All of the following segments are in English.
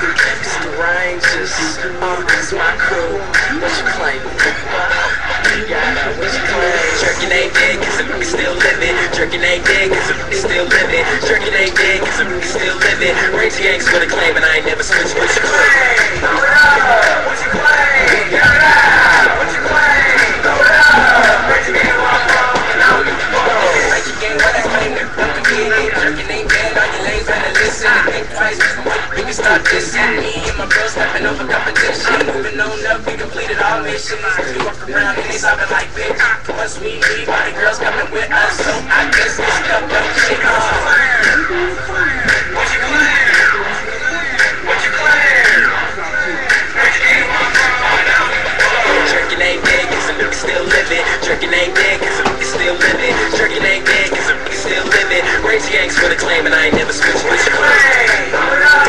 It's the Rangers, uh, it's my crew. What you claim? Jerking ain't dead, cause nigga still living. Jerking ain't dead, cause nigga still living. Jerking ain't dead, cause nigga still living. Rage gangs with a claim, and I ain't never switched. What you claim? Throw it up. What you claim? Start. Me and my girls stepping over competition. Moving on up, we completed our missions. We walk around and they sobbing like bitch. Once we leave, all the girls coming with us. So I guess it's stuck up shit on. What you claim? What you claim? Jerking ain't dead, cause a still living. Jerking ain't dead, cause a still living. Jerking ain't dead, cause a still living. Rage gangs for the claim, and I ain't never switched. What you claim?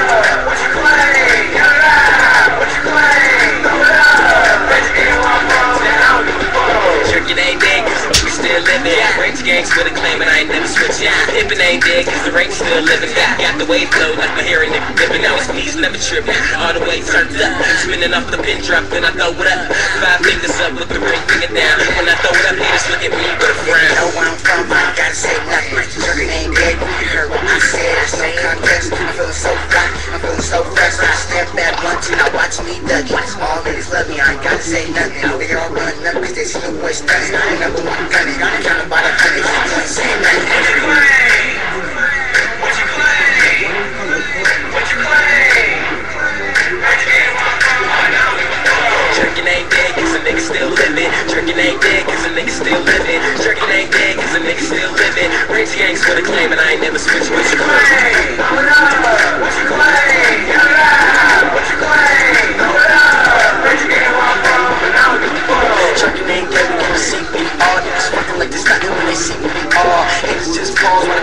Gangs for the claim, and I ain't never switched. Pimpin' ain't dead, cause the rage still living. Got the wave flow like my hair and nigga dipping. Now his knees never tripping. All the way turned up. Spinning off the pin drop, then I throw it up. Five fingers up with the ring finger down. When I throw it up, haters look at me with a frown. know where I'm from, I ain't gotta say nothing. Jerking ain't dead, you heard what I said. There's no contest. I'm feeling so fly, I'm feeling so fresh. I step back once and I watch me duck. All niggas love me, I ain't gotta say nothing. They all running up cause they see the boy stunning. I ain't number one gunning, living. Rage gangs for the claim, and I ain't never switched. What you claim? It up. What you claim? Get it out. What you claim? It up. Rage gang, where I'm from, and I don't give a fuck. Jerking ain't gonna see CPR. Niggas fucking like this nothing when they see me all. Haters just pause when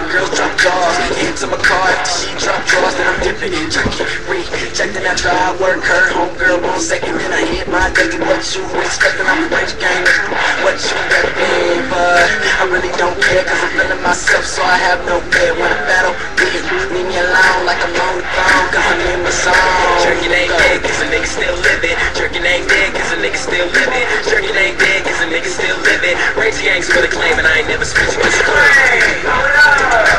Get into my car after she drop draws, then I'm dipping. in Jerky, rejecting after I try work her. Homegirl one second, then I hit my deck. And what you expecting? I'm a rage gang. What you repping? But I really don't care, cause I'm feeling myself, so I have no fear. When I battle, leave, leave me alone like I'm on the phone, cause I'm in my zone. Jerking ain't dead, cause a nigga still living. Jerking ain't dead, cause a nigga still living. Jerking ain't dead, cause a nigga still living. Rage gangs for the claim, and I ain't never switched. What you it up.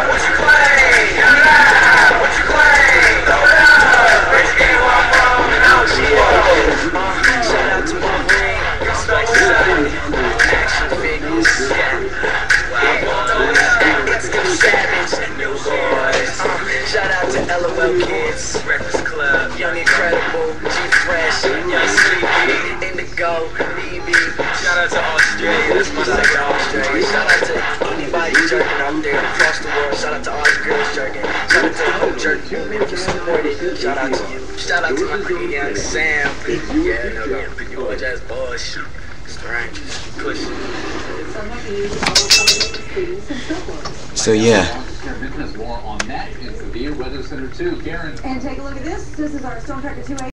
LOL Kids, Breakfast Club. Young Incredible, G Fresh, Young Sleepy, Indigo, BB. Shout out to Australia. That's my second Australia. Shout out to anybody jerking out out to the whole jerk movement if you support it. Shout out to you. Shout out to my nigga Young Sam. Yeah, no, no, you boy just bullshit. Strangers, push So yeah, Karen more on that in Sevilla Weather Center 2. Karen. And take a look at this. This is our Storm Tracker 2A.